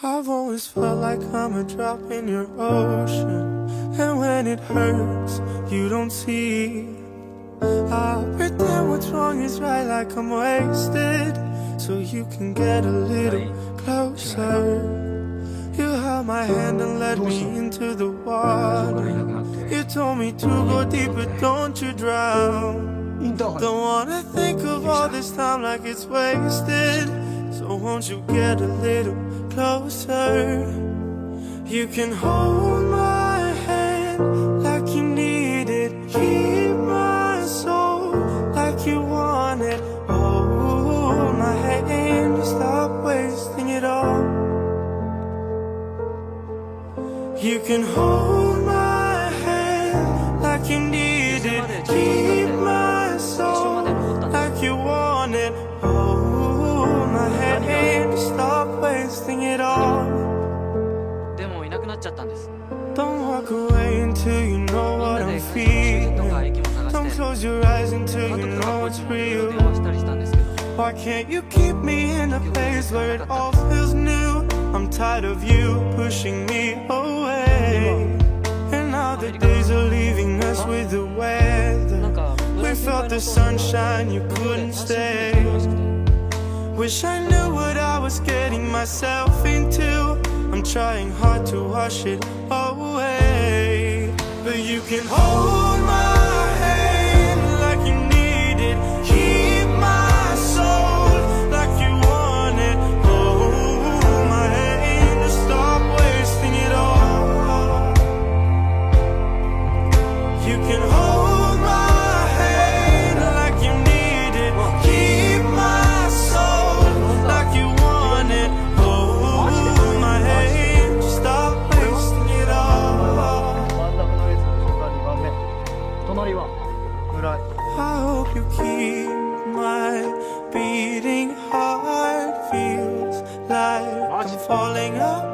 I've always felt like I'm a drop in your ocean. And when it hurts, you don't see. I pretend what's wrong is right like I'm wasted. So you can get a little closer. You held my hand and led me into the water. You told me to go deeper, don't you drown. Don't wanna think of all this time like it's wasted. So won't you get a little closer? You can hold my hand like you need it. Keep my soul like you want it. Hold my hand, stop wasting it all. You can hold my hand like you need it. Keep っちゃったんです Don't walk away until you know みん what なで I'm 会社の就職とか feeling. 駅も探 Don't して close your eyes until 監 you 督とか know コー it's チにもいろい real. ろ電話したりしたんですけど Why can't you keep me in a place where it all feels new? I'm tired of you pushing me away. And now the days are leaving us with the なん weather. か We felt the sunshine, you couldn't stay. Wish I knew what I was getting myself into. Trying hard to wash it away. But you can hold my hand like you. Keep my soul like you want it. Hold my hand to stop wasting it all. You can hold Falling apart.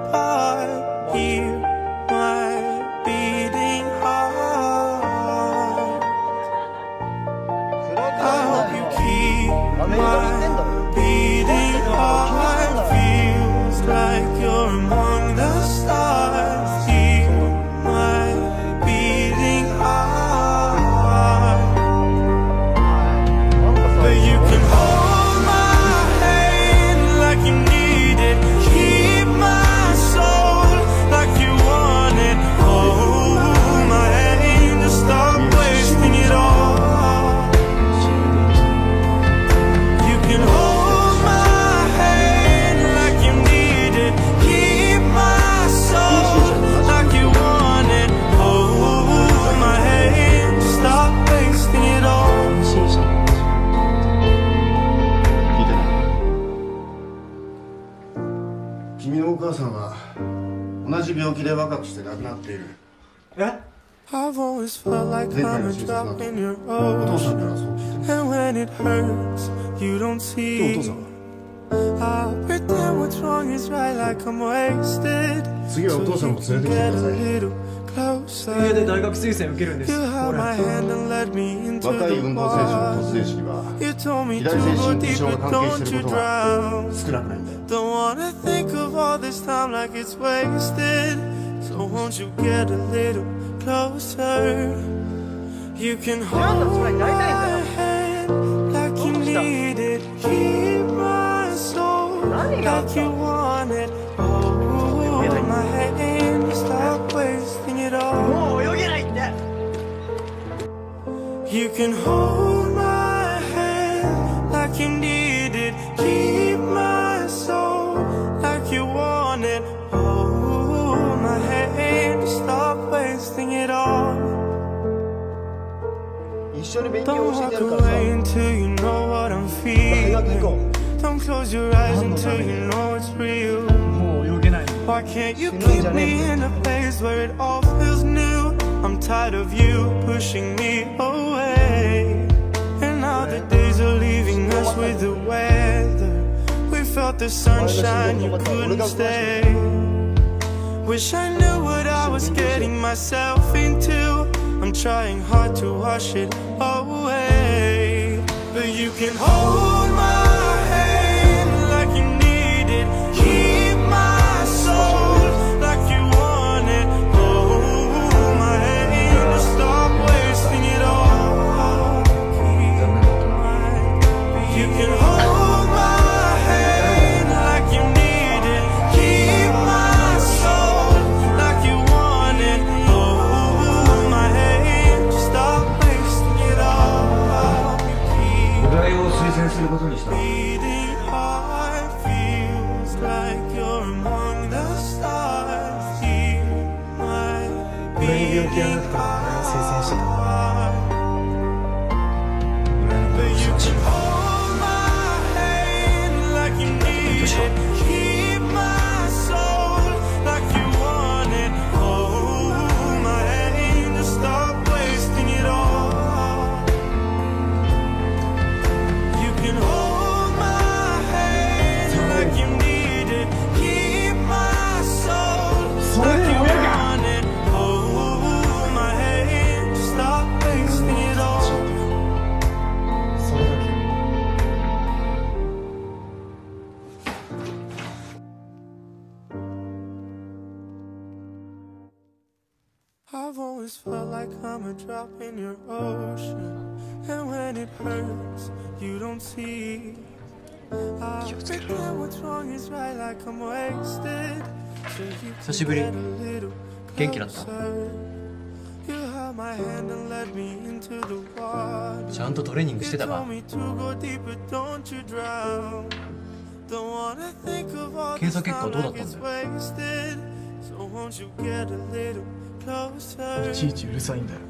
なっているえ I've always felt like 前回 I'm の a 診察だ drop と in your お父さん ocean. からそう聞いてる And when it hurts, you don't 今日お父 see. さんは I pretend what's wrong is right, like I'm wasted. 次はお So 父さん you も can 連れてきて get く a ださい little 水泳で closer. 大学推薦受けるんです You held 俺 my hand and led me into 若い the 運動選手の water. 突然死には You told me to 左精 go 神異常 deeper, が関係し don't てい you ることは drown. 少なくないんだよ Don't wanna think of all this time like it's wasted. won't you get a little closer? You can hold my hand like you need it. Keep my soul like you want it. Hold my hand, stop wasting it all. You can hold my hand like you need 一緒に勉強 Don't 教えて walk やるからさ away until you know what I'm 大学行こ feeling. Don't close your eyes until you know it's real. うもう泳げない Why can't you keep me in a place where it all feels new? I'm tired of you pushing me away. And now the days are leaving us with the weather. We felt the sunshine, you couldn't stay. Wish I knew what I was getting myself into. Trying hard to wash it away. But you can hold き上がってから俺を推薦してた俺の But こと you を can hold my hand always felt like I'm a drop in your ocean. And when it hurts, you don't see. I pretend what's wrong is right, like I'm wasted. So you 久しぶり get a little closer. You held my hand and led me into the water. ちゃんとトレーニングしてた You か told me to go deeper, don't you drown. Don't wanna think of all 検 this 査結果 time どうだっ like たん it's だよ wasted. So won't you get a little? いちいちうるさいんだよ。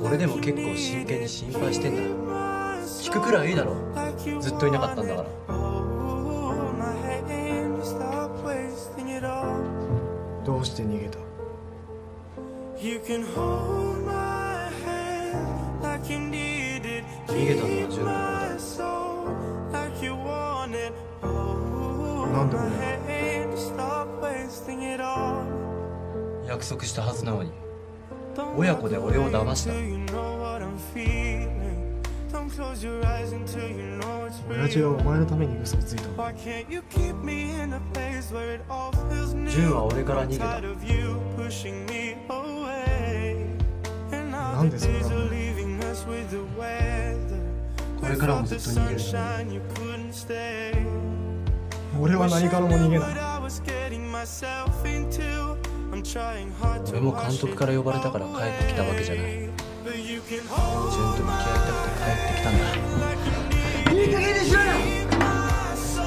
これでも結構真剣に心配してんだよ。聞くくらいいいだろ。ずっといなかったんだから。どうして逃げた？逃げたのは十分だ。なんでこんな約束したはずなのに親子で俺を騙した。親父はお前のために嘘をついた純は俺から逃げた。なんでそうなの？これからもずっと逃げる俺は何からも逃げない。俺も監督から呼ばれたから帰ってきたわけじゃない純と向き合いたくて帰ってきたんだいい加減にしろよ。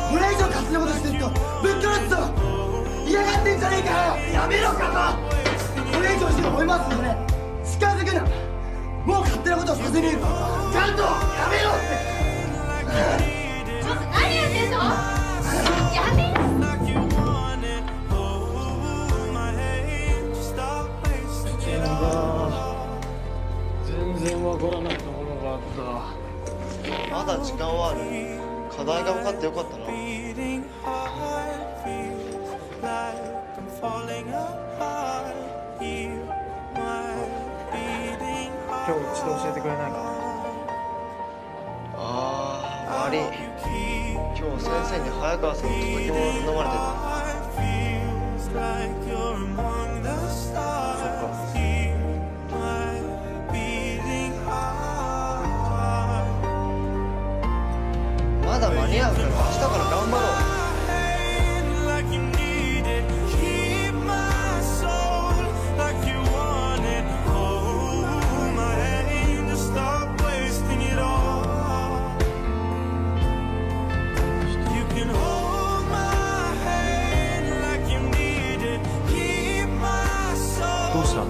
これ以上勝手なことしてるとぶっ殺すぞ。嫌がってんじゃねえかよ。やめろカトこれ以上して思いますよね近づくな。もう勝手なことはさせねえぞ。ちゃんとやめろ falling apart ああ悪い今日先生に早川さんの？とても頼まれてたまだ間に合うから明日から頑張ろう。どうした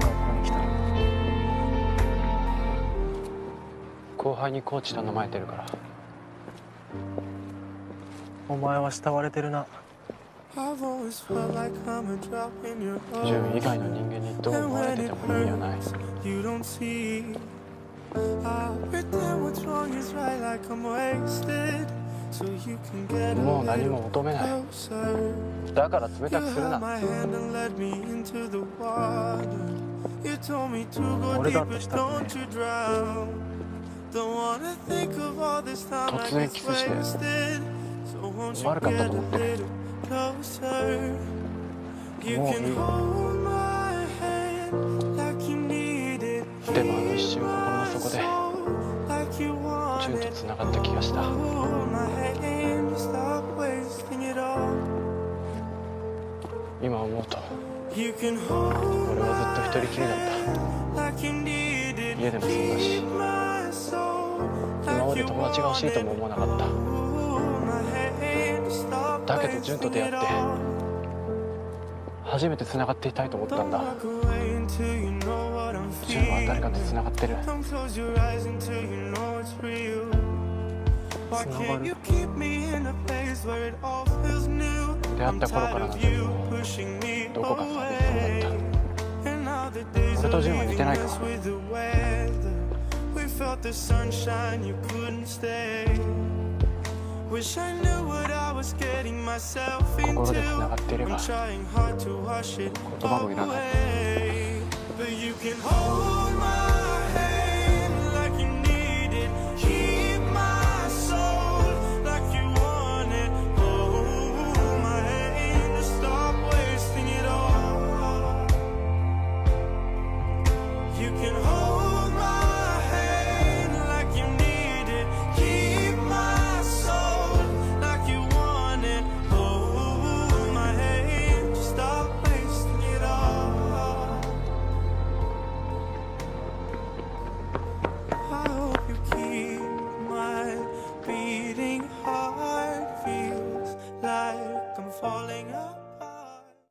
て学校に来たの後輩にコーチ頼まれてるからお前は慕われてるな純以外の人間にどう思われてても意味はない You don't see. I pretend what's wrong is right, like I'm wasted. もう何も求めない。だから冷たくするな。俺だってした、突然キスして。悪かったと思って。もういい。でもあの一瞬心の底で純とつながった気がした。今思うと俺はずっと一人きりだ。っ.た家でもそうだし今ままで友達が欲しいとも思わなかった。だけど純と出会って初めて繋がっていたいと思ったんだ。純は誰かと繋がってる繋がる出会った頃からの純もどこか寂しそうだった俺と純は似てないか We felt the sunshine, you couldn't stay. Wish I knew what I was getting myself 心 into. で繋がっていれ I'm ば trying hard to wash it 言葉もいらない